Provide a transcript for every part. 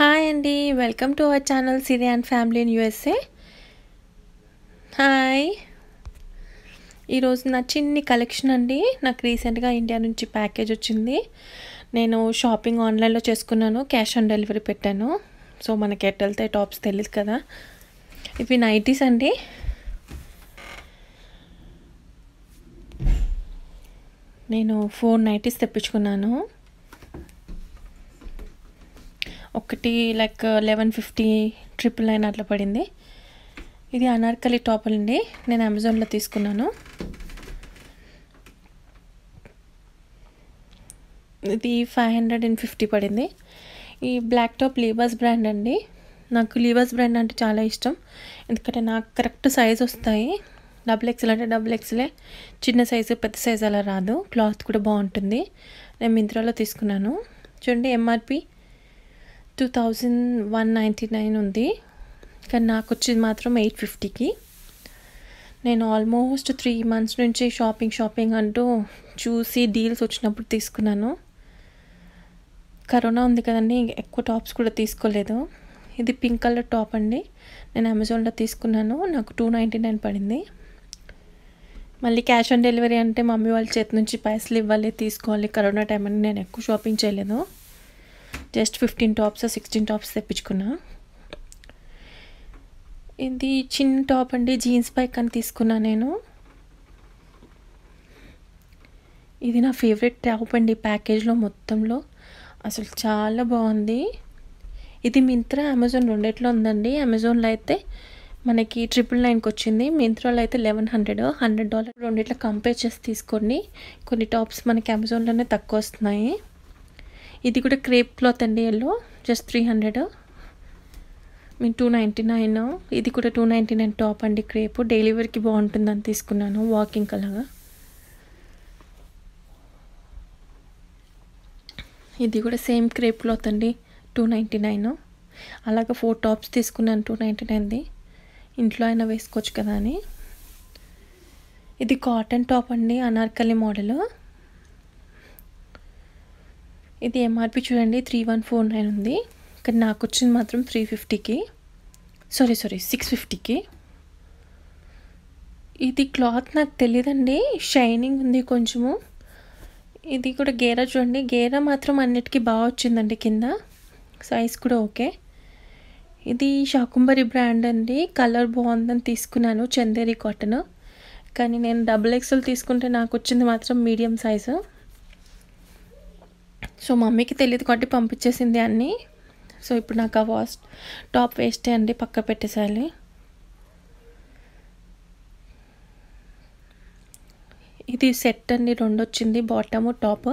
Hi అండి. Welcome to our channel Siri and family in USA. Hi. ఈరోజు నా చిన్ని కలెక్షన్ అండి. నాకు రీసెంట్గా ఇండియా నుంచి ప్యాకేజ్ వచ్చింది. నేను షాపింగ్ ఆన్లైన్లో చేసుకున్నాను. క్యాష్ ఆన్ డెలివరీ పెట్టాను. సో మనకి ఎట్ వెళ్తే టాప్స్ తెలియదు కదా. ఇవి నైటీస్ అండి. నేను ఫోర్ నైటీస్ తెప్పించుకున్నాను. ఒకటి like uh, eleven fifty triple nine అట్లా పడింది. ఇది అనార్కలి టాప్ అండి. నేను అమెజాన్లో తీసుకున్నాను. ఇది ఫైవ్ హండ్రెడ్ అండ్ ఫిఫ్టీ పడింది. ఈ బ్లాక్ టాప్ లీబర్స్ బ్రాండ్ అండి. నాకు లీవర్స్ బ్రాండ్ అంటే చాలా ఇష్టం. ఎందుకంటే నాకు కరెక్ట్ సైజ్ వస్తాయి. డబుల్ ఎక్స్ఎల్ అంటే డబుల్ ఎక్స్ఎలే చిన్న సైజు పెద్ద సైజు అలా రాదు. క్లాత్ కూడా బాగుంటుంది. నేను మింత్రాలో తీసుకున్నాను. చూడండి MRP two thousand one ninety nine ఉంది. కానీ నాకు వచ్చింది మాత్రం ఎయిట్ ఫిఫ్టీకి నేను ఆల్మోస్ట్ త్రీ మంత్స్ నుంచి షాపింగ్ షాపింగ్ అంటూ చూసి డీల్స్ వచ్చినప్పుడు తీసుకున్నాను. కరోనా ఉంది కదండి ఎక్కువ టాప్స్ కూడా తీసుకోలేదు. ఇది పింక్ కలర్ టాప్ అండి. నేను అమెజాన్లో తీసుకున్నాను నాకు టూ నైంటీ నైన్ పడింది. మళ్ళీ క్యాష్ ఆన్ డెలివరీ అంటే మమ్మీ వాళ్ళ చేతి నుంచి పైసలు ఇవ్వాలి తీసుకోవాలి కరోనా టైం అని నేను ఎక్కువ షాపింగ్ చేయలేదు. Just fifteen tops sixteen tops తెప్పించుకున్నా. ఇది చిన్న టాప్ అండి జీన్స్ బైక్ అని తీసుకున్నా నేను. ఇది నా ఫేవరెట్ టాప్ అండి ప్యాకేజ్లో మొత్తంలో. అసలు చాలా బాగుంది. ఇది మింత్రా అమెజాన్ రెండిట్లో ఉందండి. అమెజాన్లో అయితే మనకి ట్రిపుల్ నైన్కి వచ్చింది. మింత్రాలో అయితే లెవెన్ హండ్రెడ్ హండ్రెడ్ డాలర్ రెండిట్లో కంపేర్ చేసి తీసుకోండి. కొన్ని టాప్స్ మనకి అమెజాన్లోనే తక్కువ వస్తున్నాయి. ఇది కూడా క్రేప్ క్లాత్ అండి ఎల్లో. జస్ట్ త్రీ హండ్రెడ్ మీ టూ నైంటీ నైన్ ఇది కూడా టూ నైంటీ నైన్ టాప్ అండి క్రేప్. డెలివరీకి బాగుంటుందని తీసుకున్నాను. వాకింగ్ అలాగా ఇది కూడా సేమ్ క్రేప్ క్లాత్ అండి. టూ నైంటీ నైన్ అలాగే ఫోర్ టాప్స్ తీసుకున్నాను టూ నైంటీ నైన్ది ఇంట్లో అయినా వేసుకోవచ్చు కదా అని. ఇది కాటన్ టాప్ అండి అనార్కలి మోడల్ ఇది ఎంఆర్పి చూడండి త్రీ వన్ ఫోర్ నైన్ ఉంది. కానీ నాకు వచ్చింది మాత్రం త్రీ ఫిఫ్టీకి సారీ సారీ సిక్స్ ఫిఫ్టీకి ఇది క్లాత్ నాకు తెలియదండి షైనింగ్ ఉంది కొంచెము. ఇది కూడా గేరా చూడండి గేరా మాత్రం అన్నిటికీ బాగా వచ్చిందండి కింద. సైజ్ కూడా ఓకే. ఇది శాకుంబరి బ్రాండ్ అండి కలర్ బాగుందని తీసుకున్నాను చందేరి కాటన్. కానీ నేను డబుల్ ఎక్స్ఎల్ తీసుకుంటే నాకు వచ్చింది మాత్రం మీడియం సైజు సో మమ్మీకి తెలియదు కాబట్టి పంపించేసింది అన్నీ. సో ఇప్పుడు నాకు ఆ వాష్ టాప్ వేస్టే అండి పక్క పెట్టేసాలి ఇది సెట్ అండి రెండు వచ్చింది bottom top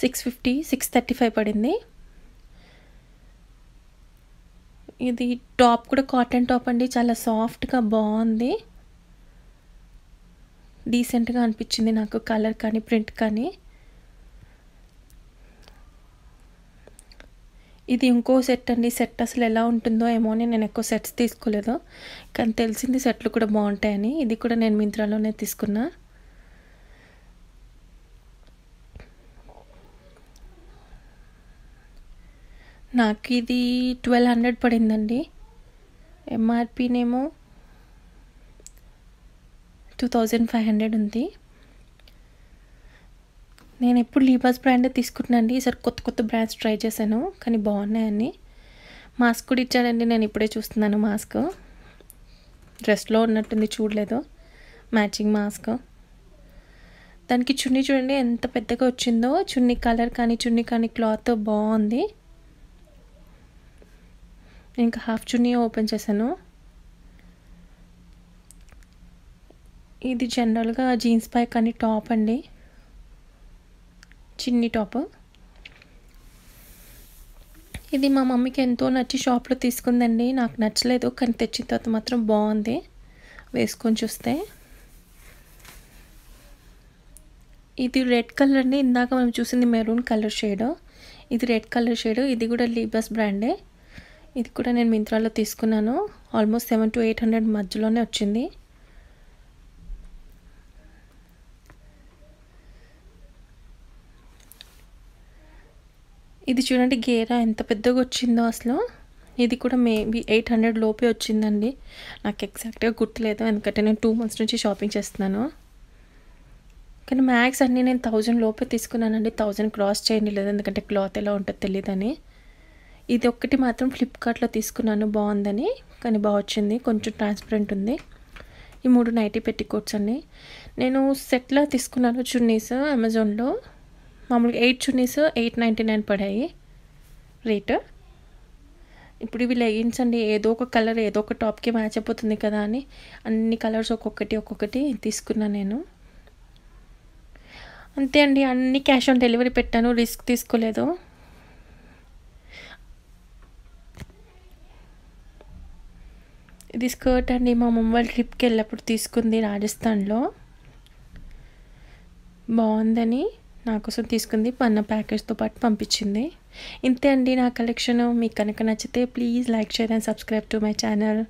six fifty six thirty five పడింది. ఇది టాప్ కూడా కాటన్ టాప్ అండి చాలా సాఫ్ట్గా బాగుంది. డీసెంట్గా అనిపించింది నాకు కలర్ కానీ ప్రింట్ కానీ. ఇది ఇంకో సెట్ అండి. సెట్ అసలు ఎలా ఉంటుందో ఏమో అని నేను ఎక్కువ సెట్స్ తీసుకోలేదు. కానీ తెలిసింది సెట్లు కూడా బాగుంటాయని. ఇది కూడా నేను మింత్రాలోనే తీసుకున్నా. నాకు ఇది ట్వెల్వ్ హండ్రెడ్ పడిందండి. ఎంఆర్పీనేమో టూ థౌజండ్ ఫైవ్ హండ్రెడ్ ఉంది. నేను ఎప్పుడు లీబాస్ బ్రాండే తీసుకుంటున్నానండి. ఈసారి కొత్త కొత్త బ్రాండ్స్ ట్రై చేశాను. కానీ బాగున్నాయని మాస్క్ కూడా ఇచ్చాడండి. నేను ఇప్పుడే చూస్తున్నాను మాస్క్ డ్రెస్లో ఉన్నట్టుంది. చూడలేదు. మ్యాచింగ్ మాస్క్ దానికి చున్నీ చూడండి. ఎంత పెద్దగా వచ్చిందో. చున్నీ కలర్ కానీ చున్నీ కానీ క్లాత్ బాగుంది. ఇంకా హాఫ్ చున్నీ ఓపెన్ చేశాను. ఇది జనరల్గా జీన్స్ పై కానీ టాప్ అండి. చిన్ని టాప్. ఇది మా మమ్మీకి ఎంతో నచ్చి షాప్లో తీసుకుందండి. నాకు నచ్చలేదు కానీ తెచ్చిన తర్వాత మాత్రం బాగుంది. వేసుకొని చూస్తే. ఇది రెడ్ కలర్ అండి. ఇందాక మనం చూసింది మెరూన్ కలర్ షేడ్. ఇది రెడ్ కలర్ షేడ్. ఇది కూడా లీబస్ బ్రాండే ఇది కూడా నేను మింత్రాలో తీసుకున్నాను. Almost seven to eight hundred మధ్యలోనే వచ్చింది. ఇది చూడండి గేరా ఎంత పెద్దగా వచ్చిందో అసలు. ఇది కూడా మేబీ ఎయిట్ హండ్రెడ్ లోపే వచ్చిందండి. నాకు ఎగ్జాక్ట్గా గుర్తులేదు ఎందుకంటే నేను టూ మంత్స్ నుంచి షాపింగ్ చేస్తున్నాను. కానీ మ్యాక్స్ అన్నీ నేను థౌజండ్ లోపే తీసుకున్నానండి. థౌజండ్ క్రాస్ చేయండి లేదు ఎందుకంటే క్లాత్ ఎలా ఉంటుందో తెలియదని ఇది ఒక్కటి మాత్రం ఫ్లిప్కార్ట్లో తీసుకున్నాను బాగుందని. కానీ బాగా వచ్చింది కొంచెం ట్రాన్స్పరెంట్ ఉంది. ఈ మూడు నైటీ పెట్టికోట్స్ అండి నేను సెట్లో తీసుకున్నాను చున్నీస్ అమెజాన్లో మామూలుగా eight chunnis eight ninety nine పడాయి. Rate. ఇప్పుడు ఇవి లెగిన్స్ అండి ఏదో ఒక కలర్ ఏదో ఒక టాప్కి మ్యాచ్ అయిపోతుంది కదా అని అన్ని కలర్స్ ఒక్కొక్కటి ఒక్కొక్కటి తీసుకున్నాను నేను. అంతే అండి అన్ని క్యాష్ ఆన్ డెలివరీ పెట్టాను రిస్క్ తీసుకోలేదు. ఇది స్కర్ట్ అండి మా ముంబై ట్రిప్కి వెళ్ళినప్పుడు తీసుకుంది రాజస్థాన్లో. బాగుందని. నా కోసం తీసుకుంది పన్న ప్యాకేజ్తో పాటు పంపించింది. ఇంతే అండి నా కలెక్షన్. మీకు కనుక నచ్చితే please like share and subscribe to my channel.